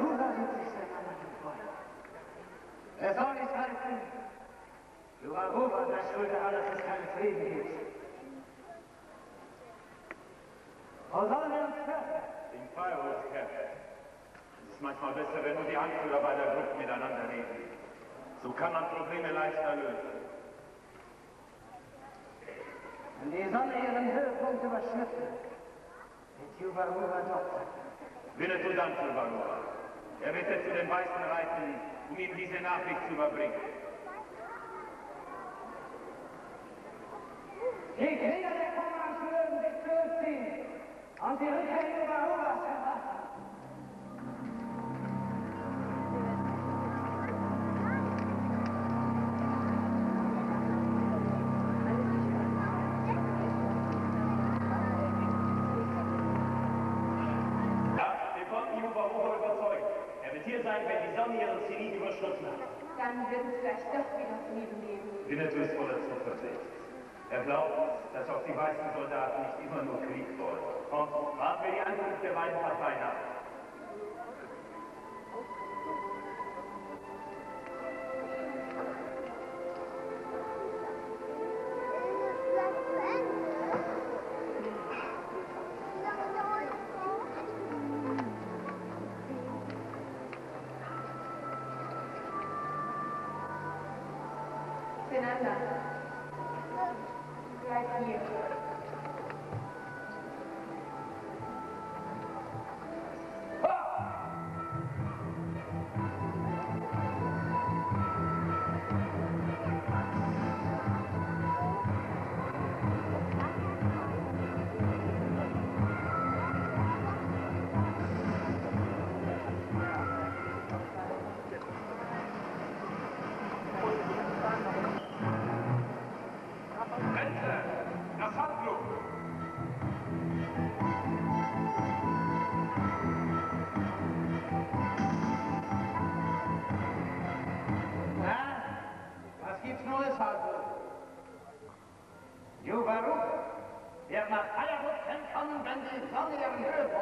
Juba. Er soll nicht halten. Juba Juba, der Schuld daran, dass es keinen Frieden gibt. Wo sollen wir uns treffen? Im Firewalls Camp. Es ist manchmal besser, wenn nur die Anführer beider Gruppen miteinander reden. So kann man Probleme leichter lösen. Wenn die Sonne ihren Höhepunkt überschritten, wird Juba Juba dort sein. Winnetou dankt Silvanova. Er wird jetzt zu den Weißen reiten, um ihm diese Nachricht zu überbringen. Die Krieger der mögen sich zurückziehen und die Rückkehr Juba Ubas Dann wird es vielleicht doch wieder Frieden geben. Winnetou ist voller Zuversicht. Er glaubt, dass auch die weißen Soldaten nicht immer nur Krieg wollen. Komm, warten wir die Ankunft der beiden Parteien ab.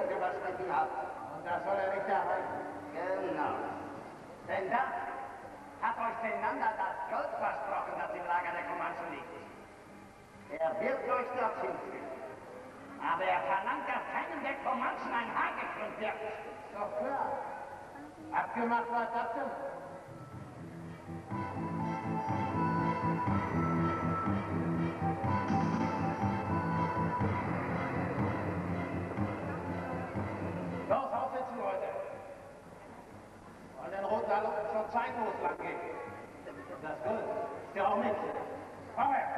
Höhepunkt überschritten hat. Und das soll er nicht erreichen. Genau. Denn da hat euch Senander das Gold versprochen, das im Lager der Comanche liegt. Er wird euch dorthin führen. Aber er verlangt, dass keinem der Comanchen ein Haar gekrümmt wird. Doch klar. Abgemacht war abgemacht. Los, Und den Rotsaal zur Zeit lang gehen. Das ist gut. Ist ja auch mit. Vorwärts.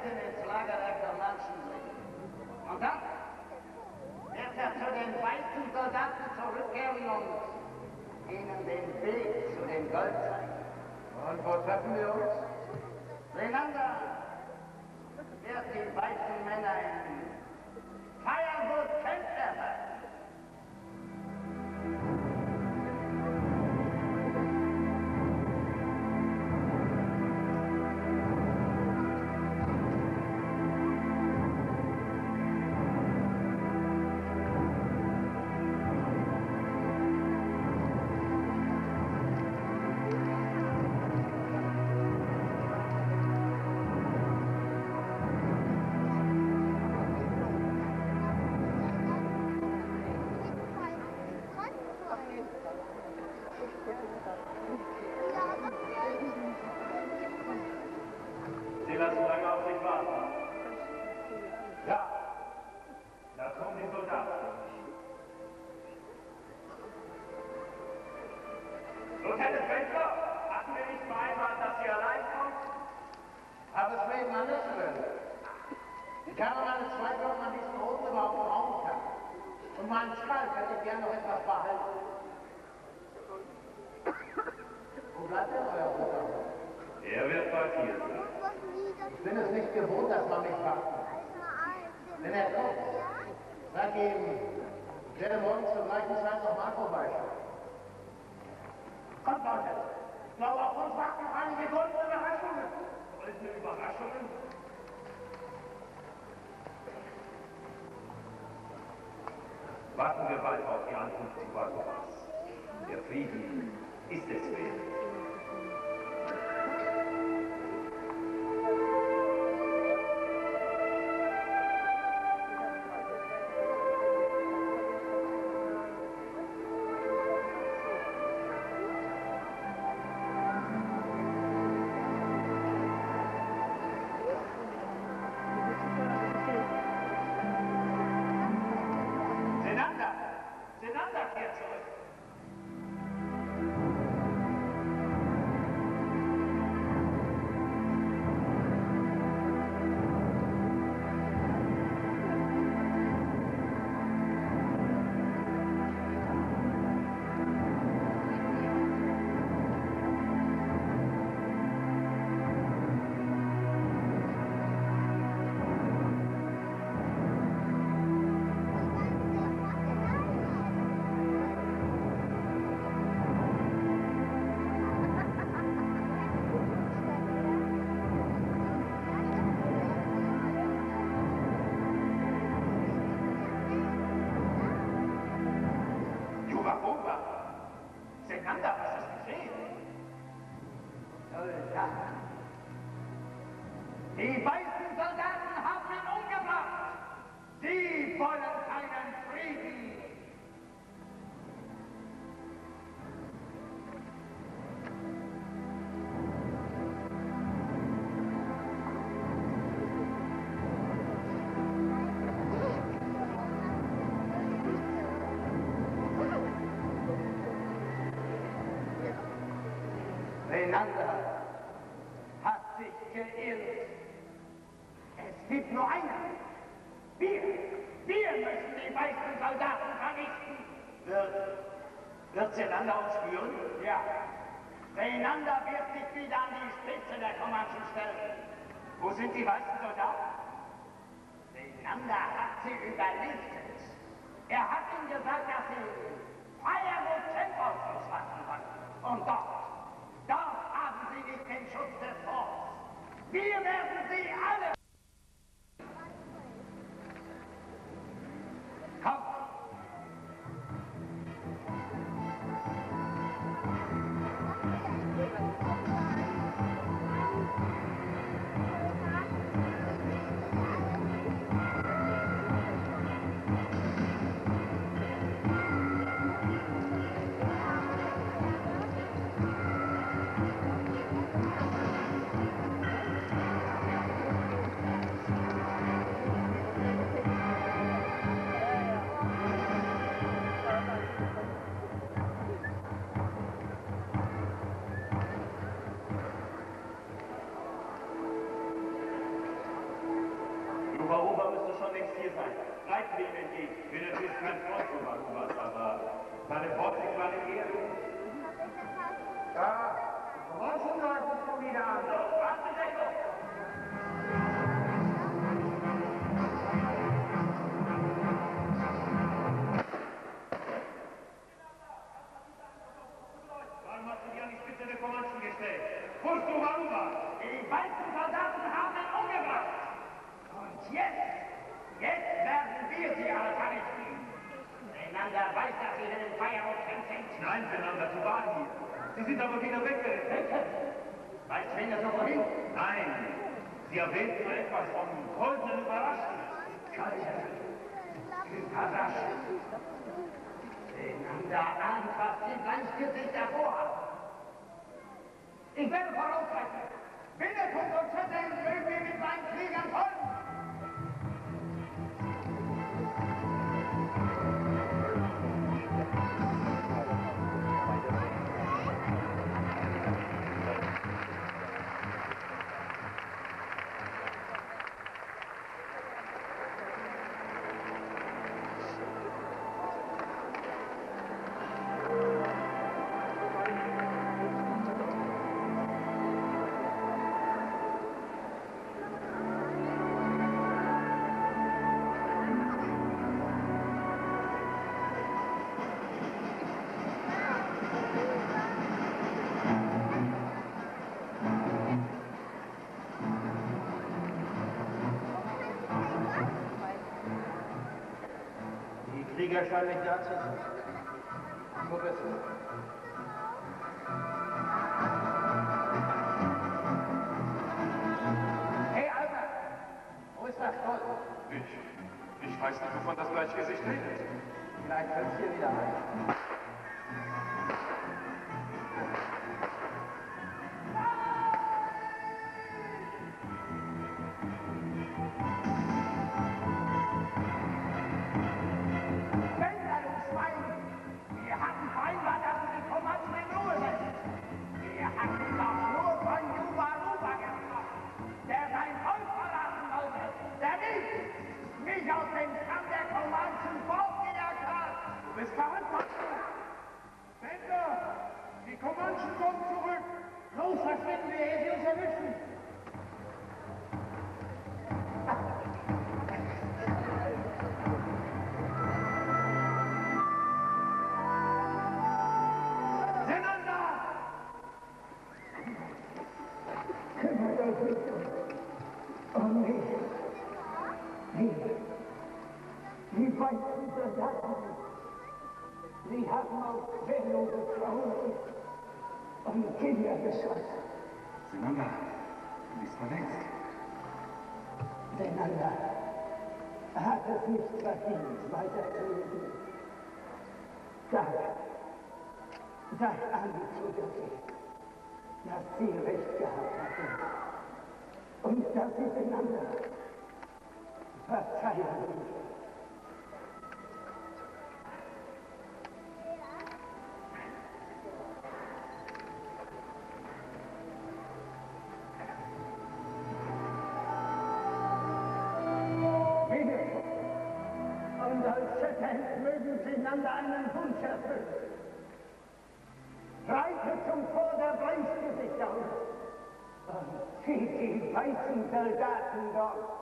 Ihn ins Lager der Comanchen bringen. Und dann wird er zu den weißen Soldaten zurückkehren und ihnen den Weg zu dem Gold zeigen. Und wo treffen wir uns? Renander wird die weißen Männer in gerne meine zwei Glocken an diesem Ort überhaupt brauchen kann. Und meinen Skalp hätte ich gerne noch etwas behalten. Wo bleibt denn euer Bruder? Er wird bald hier sein. Ich bin es nicht gewohnt, dass man mich fragt. Wenn er kommt, sag ihm, ich werde morgen zur gleichen Zeit noch mal vorbeischauen. Kommt, Leute. Ich glaube, auf uns warten noch einige goldene Überraschungen. Goldene Überraschungen? Warten wir bald auf die Ankunft Chihuahuas. Der Frieden ist es wert. Renander hat sich geirrt. Es gibt nur einen. Wir, wir müssen die weißen Soldaten vernichten. Wird, wird Zenander uns führen? Ja. Renander wird sich wieder an die Spitze der Comanchen stellen. Wo sind die weißen Soldaten? Renander hat sie überlistet. Er hat ihnen gesagt, dass sie Firewood Temple loslassen wollen. Und dort, dort haben sie nicht den Schutz des Forts. Wir werden sie Jubahuba müsste schon längst hier sein. Reiten wir ihm entgegen. Ich bin natürlich kein Freund von Jubahuas, aber seine Worte waren Ehre. Ja, Roschen läuft schon wieder an. Warte, Deckung! Sie sind aber wieder weggerannt. Weißt du, wen er so vorhin? Nein, Sie erwähnten etwas von goldenen Überraschungen. Kaiser. Überrascht. Renander ahnt, was die Bleichgesichter vorhaben. Ich werde vorausreiten. Winnepunkt und Zetteln mögen wir mit meinen Kriegern folgen. Siegerschall nicht da bitte um mich. die wie weit unterlassen haben auf Benno geklaut und Kinder geschossen. Senanda, du bist verletzt. Senanda hat es nicht verdient, weiterzuleben. Danke. Das anzugeben, dass sie recht gehabt hatte und das Miteinander verzeihen sie einander annehmen. and on.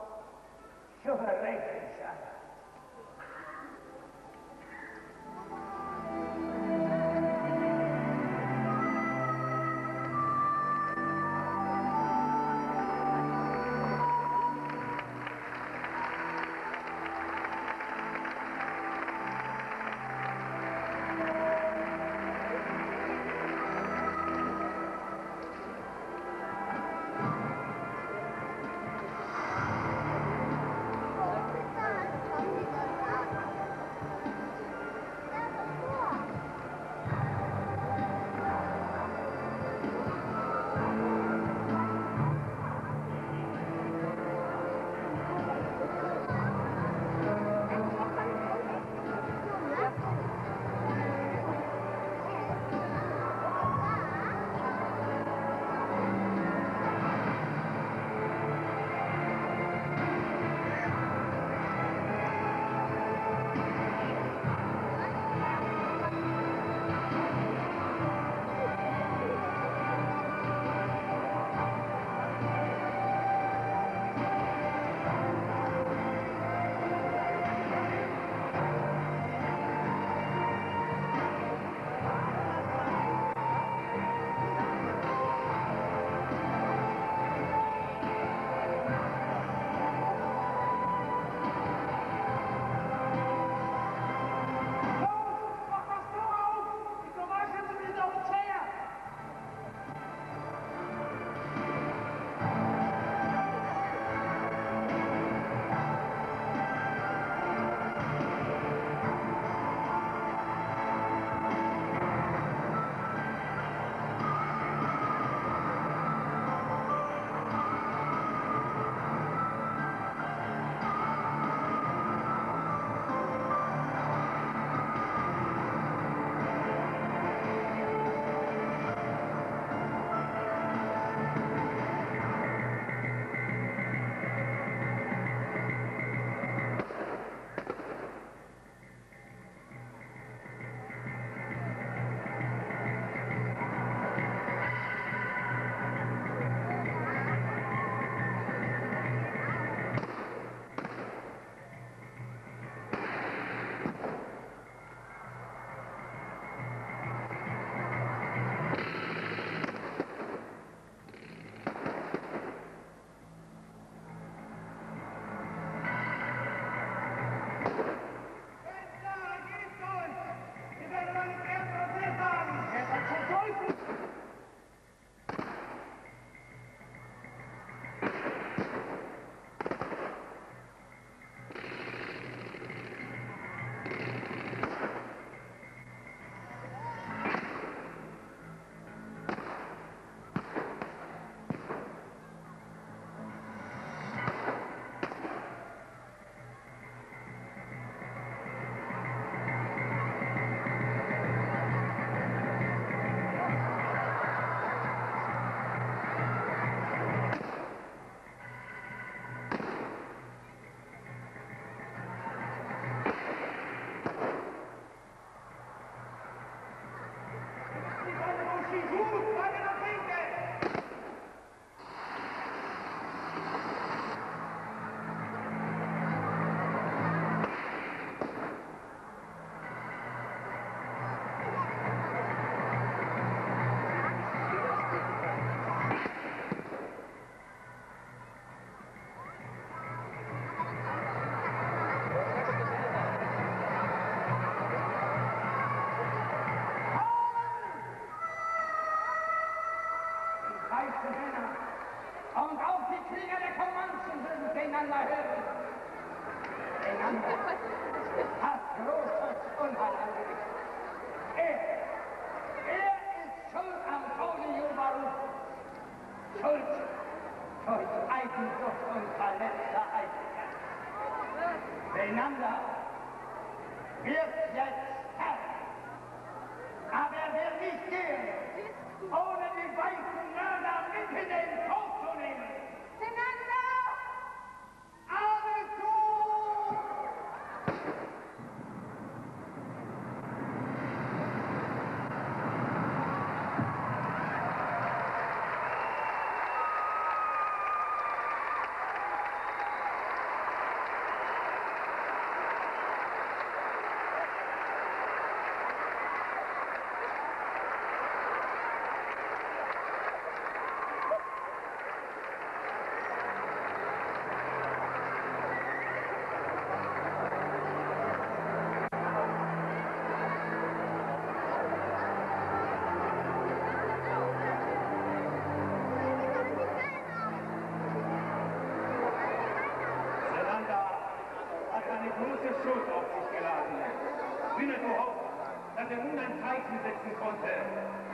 vergessen konnte,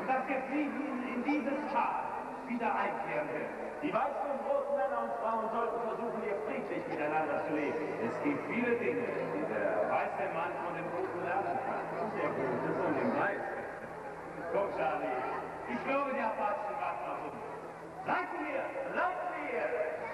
dass der Frieden in, dieses Schaf wieder einkehren wird. Die weißen und roten Männer und Frauen sollten versuchen, hier friedlich miteinander zu leben. Es gibt viele Dinge, die der weiße Mann von dem Roten lernen kann. Der Gute von dem Weißen. Komm, Charlie, ich glaube, die Apachen warten auf uns. Leiten wir, leiten wir!